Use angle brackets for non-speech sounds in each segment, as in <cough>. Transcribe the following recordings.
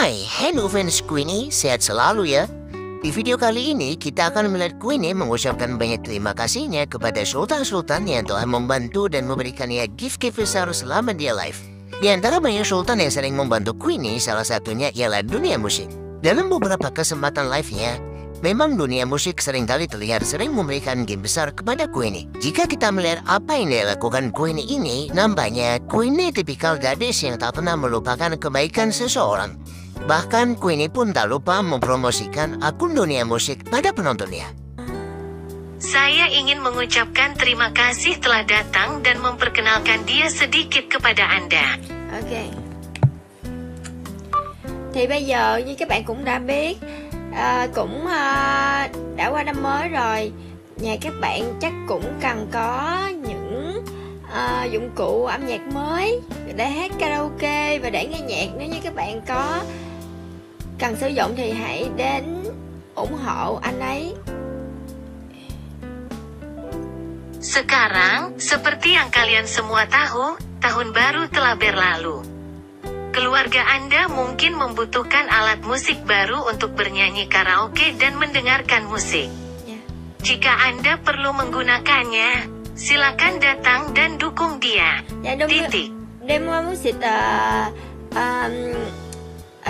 Hai, hello fans Queenie, sehat selalu ya. Di video kali ini kita akan melihat Queenie mengucapkan banyak terima kasihnya kepada sultan-sultan yang telah membantu dan memberikannya gift-gift besar selama dia live. Di antara banyak sultan yang sering membantu Queenie, salah satunya ialah dunia musik. Dalam beberapa kesempatan live-nya, memang dunia musik sering kali terlihat sering memberikan game besar kepada Queenie. Jika kita melihat apa yang dilakukan Queenie ini, nampaknya Queenie tipikal gadis yang tak pernah melupakan kebaikan seseorang. Bahkan Queenie pun tak lupa mempromosikan akun dunia musik pada penontonnya. Saya ingin mengucapkan terima kasih telah datang dan memperkenalkan dia sedikit kepada Anda. Ok Thì bây giờ như các bạn cũng đã biết à, Cũng à, đã qua năm mới rồi Nhà các bạn chắc cũng cần có những à, dụng cụ âm nhạc mới Để hát karaoke và để nghe nhạc Nếu như các bạn có cần sử dụng thì hãy đến ủng hộ anh ấy Sekarang, seperti yang kalian semua tahu, tahun baru telah berlalu. Keluarga Anda mungkin membutuhkan alat musik baru untuk bernyanyi karaoke dan mendengarkan musik. nha Jika Anda perlu menggunakannya, silakan datang dan dukung dia. Rồi. Titik. Muốn xịt uh, uh,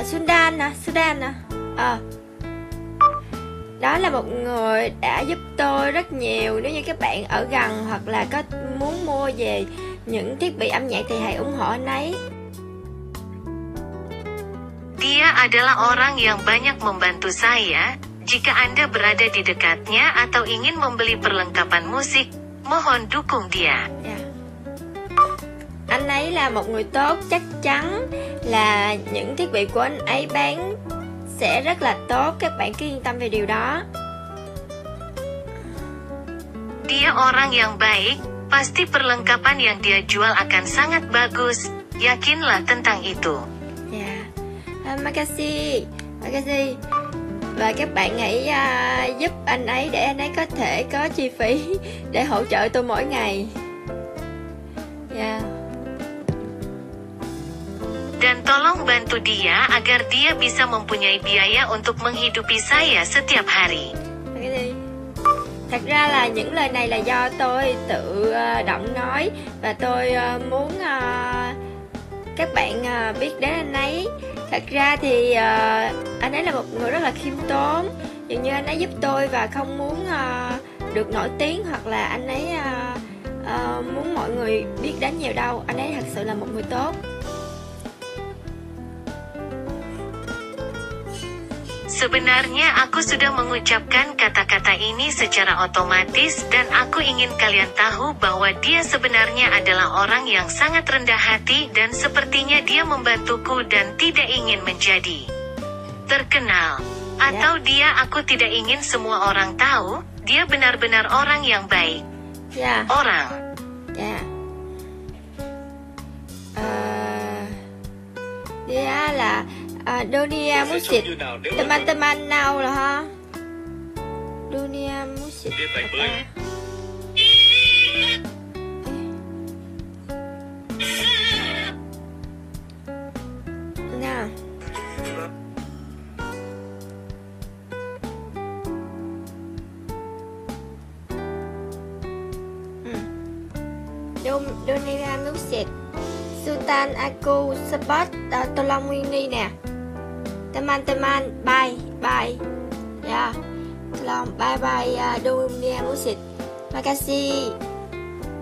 uh, Sundan nè, Sudan nè Ờ Đó là một người đã giúp tôi rất nhiều Nếu như các bạn ở gần hoặc là có muốn mua về những thiết bị âm nhạc thì hãy ủng hộ anh ấy Dia adalah orang yang banyak membantu saya. Jika Anda berada di dekatnya atau ingin membeli perlengkapan musik, mohon dukung dia. Dạ. Anh ấy là một người tốt chắc chắn là những thiết bị của anh ấy bán sẽ rất là tốt. Các bạn cứ yên tâm về điều đó. Dia orang yang baik, pasti perlengkapan yang dia jual akan sangat bagus. Yakinlah tentang itu. Dạ. À, Makasi Makasi. Và các bạn hãy à, giúp anh ấy để anh ấy có thể có chi phí để hỗ trợ tôi mỗi ngày. Dạ Dan tolong bantu dia agar dia bisa mempunyai biaya untuk menghidupi saya setiap hari. Thật ra là những lời này là do tôi tự ờ, động nói Và tôi ờ, muốn ờ, các bạn biết đến anh ấy. Thật ra thì anh ấy là một người rất là khiêm tốn. Dường như anh ấy giúp tôi và không muốn được nổi tiếng Hoặc là anh ấy muốn mọi người biết đến nhiều đâu. Anh ấy thật sự là một người tốt. Sebenarnya aku sudah mengucapkan kata-kata ini secara otomatis dan aku ingin kalian tahu bahwa dia sebenarnya adalah orang yang sangat rendah hati dan sepertinya dia membantuku dan tidak ingin menjadi terkenal. Atau dia aku tidak ingin semua orang tahu, dia benar-benar orang yang baik. Dạ Orang. Dạ Ờ, Dia là à, Dunia Musik Teman-teman nào là ha Dunia baik apa? Nào? Ừ. Dun- Dunia Music Sultan Aku Sport uh, Tolong Winnie nè Teman-teman bye bye. Ya Tolong bye bye uh, Dunia musik, Makasih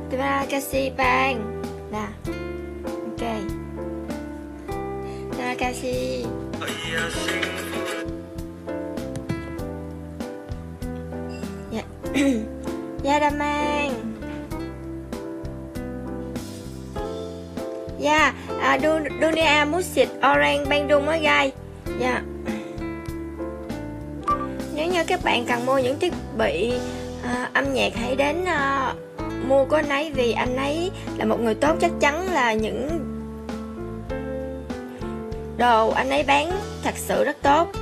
Terima kasih bang. Nah okay, Terima kasih ya ya damang ya yeah, uh, Du, Dunia musik, Orange Bandung á gai Dạ Nếu như các bạn cần mua những thiết bị à, âm nhạc hãy đến à, mua của anh ấy vì anh ấy là một người tốt chắc chắn là những đồ anh ấy bán thật sự rất tốt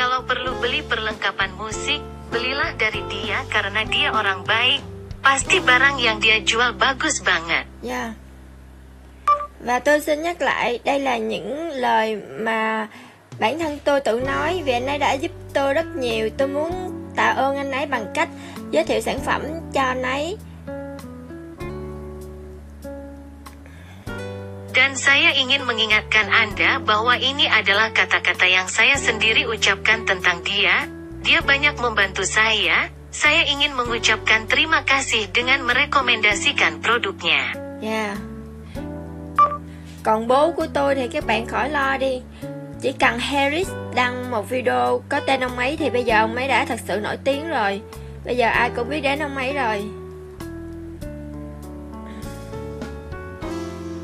Kalau perlu beli perlengkapan musik, belilah dari dia karena dia orang baik. Pasti barang yang dia jual bagus banget. Dạ và tôi xin nhắc lại đây là những lời mà bản thân tôi tự nói vì anh ấy đã giúp tôi rất nhiều tôi muốn tạ ơn anh ấy bằng cách giới thiệu sản phẩm cho anh ấy Dan saya ingin mengingatkan Anda bahwa ini adalah kata-kata yang saya sendiri ucapkan tentang dia. Dia banyak membantu saya. Saya ingin mengucapkan terima kasih dengan merekomendasikan produknya. Yeah. Còn bố của tôi thì các bạn khỏi lo đi. Chỉ cần Harris đăng một video có tên ông ấy thì bây giờ ông ấy đã thật sự nổi tiếng rồi. Bây giờ ai cũng biết đến ông ấy rồi.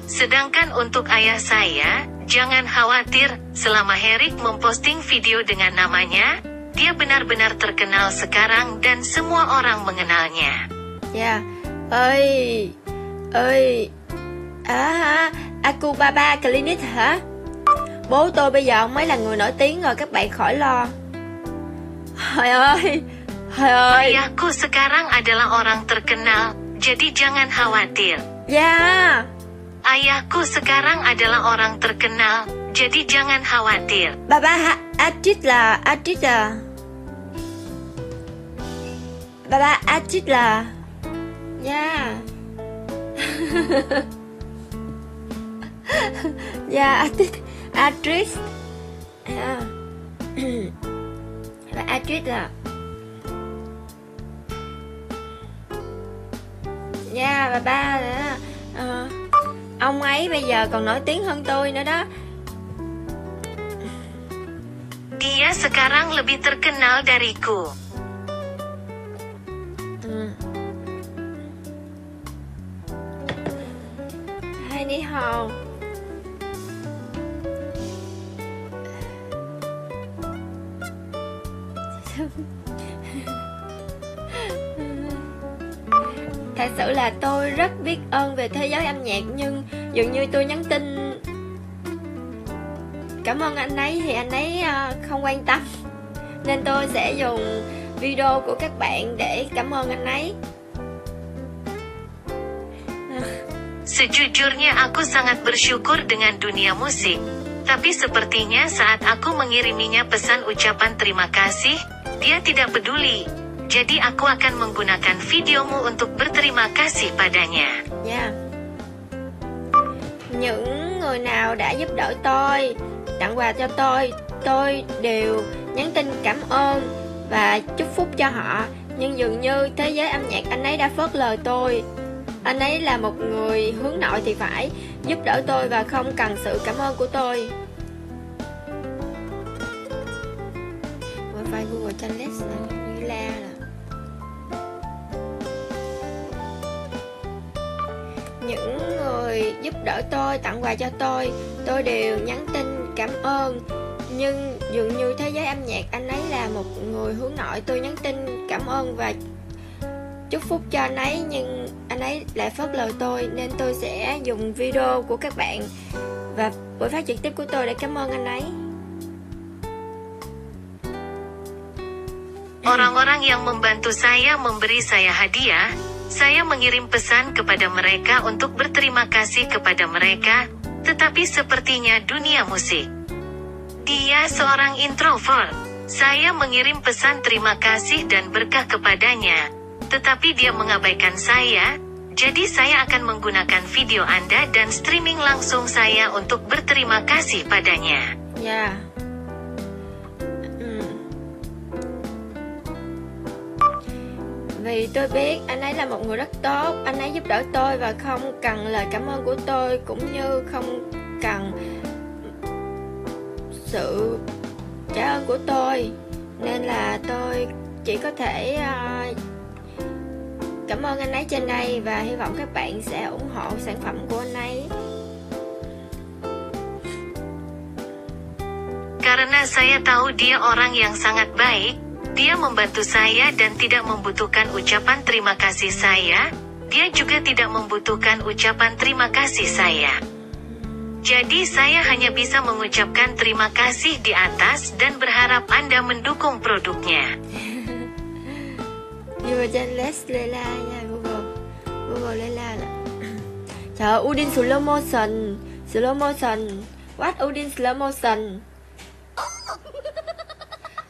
Sedangkan untuk ayah saya, jangan khawatir, selama Herik memposting video dengan namanya, dia benar-benar terkenal sekarang dan semua orang mengenalnya. Yeah. Ơi, ơi, à, Akubaba Clinic hả? Bố tôi bây giờ mới là người nổi tiếng rồi các bạn khỏi lo. Trời ơi, trời ơi. Ayahku sekarang adalah orang terkenal, jadi jangan khawatir. Yeah. Ayahku sekarang adalah orang terkenal, jadi jangan khawatir. Bà ba ha, artist là artist là Bà ba artist là Yeah <laughs> Yeah Actress <clears throat> yeah. Bà actress là Yeah bà ba là uh, ông ấy bây giờ còn nổi tiếng hơn tôi nữa đó Dia sekarang lebih terkenal dariku. ừ. hai đi hò thật sự là tôi rất biết ơn về thế giới âm nhạc nhưng dường như tôi nhắn tin cảm ơn anh ấy thì anh ấy ờ, không quan tâm nên tôi sẽ dùng video của các bạn để cảm ơn anh ấy Sejujurnya aku sangat bersyukur dengan dunia musik. Tapi sepertinya saat aku mengiriminya pesan ucapan terima kasih, dia tidak peduli. Jadi aku akan menggunakan videomu untuk berterima kasih padanya. nha. Những người nào đã giúp đỡ tôi, tặng quà cho tôi tôi đều nhắn tin cảm ơn và chúc phúc cho họ. Nhưng dường như thế giới âm nhạc anh ấy đã phớt lờ tôi. Anh ấy là một người hướng nội thì phải giúp đỡ tôi và không cần sự cảm ơn của tôi. Wifi google translate là như la là giúp đỡ tôi tặng quà cho tôi. Tôi đều nhắn tin cảm ơn. Nhưng dường như thế giới âm nhạc anh ấy là một người hướng nội. Tôi nhắn tin cảm ơn và chúc phúc cho anh ấy nhưng anh ấy lại phớt lờ tôi nên tôi sẽ dùng video của các bạn và buổi phát trực tiếp của tôi để cảm ơn anh ấy. Orang-orang yang membantu saya memberi saya hadiah, saya mengirim pesan kepada mereka untuk berterima kasih kepada mereka, tetapi sepertinya dunia musik. Dia seorang introvert. Saya mengirim pesan terima kasih dan berkah kepadanya, tetapi dia mengabaikan saya, jadi saya akan menggunakan video Anda dan streaming langsung saya untuk berterima kasih padanya. Ừ. Vì tôi biết anh ấy là một người rất tốt Anh ấy giúp đỡ tôi và không cần lời cảm ơn của tôi Cũng như không cần sự trả ơn của tôi. Nên là tôi chỉ có thể ờ, cảm ơn anh ấy trên đây Và hy vọng các bạn sẽ ủng hộ sản phẩm của anh ấy. Karena saya tahu dia orang yang sangat baik, dia membantu saya dan tidak membutuhkan ucapan terima kasih saya, dia juga tidak membutuhkan ucapan terima kasih saya. Jadi saya hanya bisa mengucapkan terima kasih di atas dan berharap Anda mendukung produknya. Lela nha Google Google Lela là Trời ơi, Udin slow motion Slow motion What Udin slow motion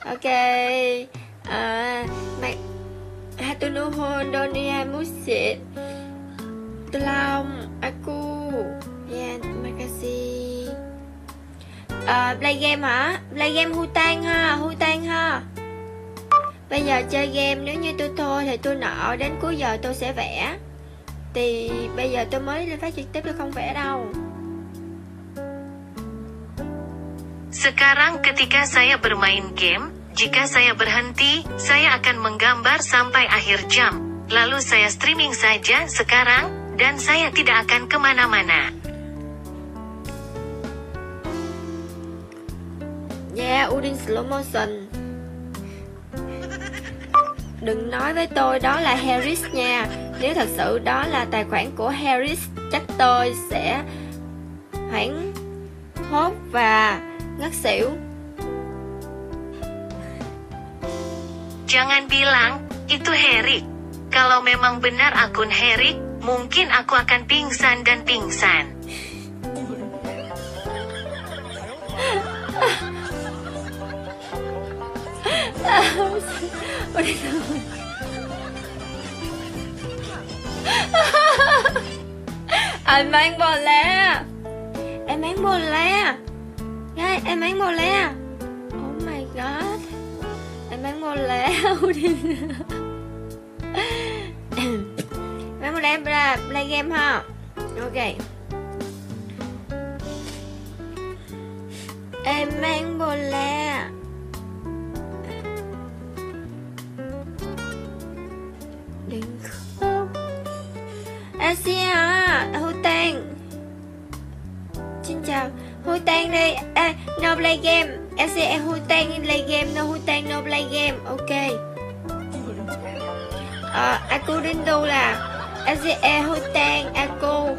Ok. À, mày Hatunuhon Donia musit Tolong Aku Ya terima kasih à, ờ, Play game hả? Play game hu tan ha Hu tan ha. Bây giờ chơi game nếu như tôi thôi thì tôi nợ đến cuối giờ tôi sẽ vẽ. Thì bây giờ tôi mới lên phát trực tiếp tôi không vẽ đâu. Sekarang ketika saya bermain game, jika saya berhenti, saya akan menggambar sampai akhir jam. Lalu saya streaming saja sekarang, dan saya tidak akan kemana-mana. Yeah, Udin slow motion Đừng nói với tôi đó là Harris nha Nếu thật sự đó là tài khoản của Harris Chắc tôi sẽ hoảng hốt và ngất xỉu Jangan bilang, itu Herik. Kalau memang benar akun Herik, mungkin aku akan pingsan dan pingsan. Anh mang bò le Em bán bò em bò Oh my god bán bò le <laughs> đi <coughs> Bán bò le ra play game ha. Ok. Em mang bò le Đừng khóc. Asia Hu Tang. Xin chào. Hu Tang đây. À, No play game. Asia tan, Tang play game No hui Tang no play game Ok. À, Aku rindu là? Asia hui Tang Aku.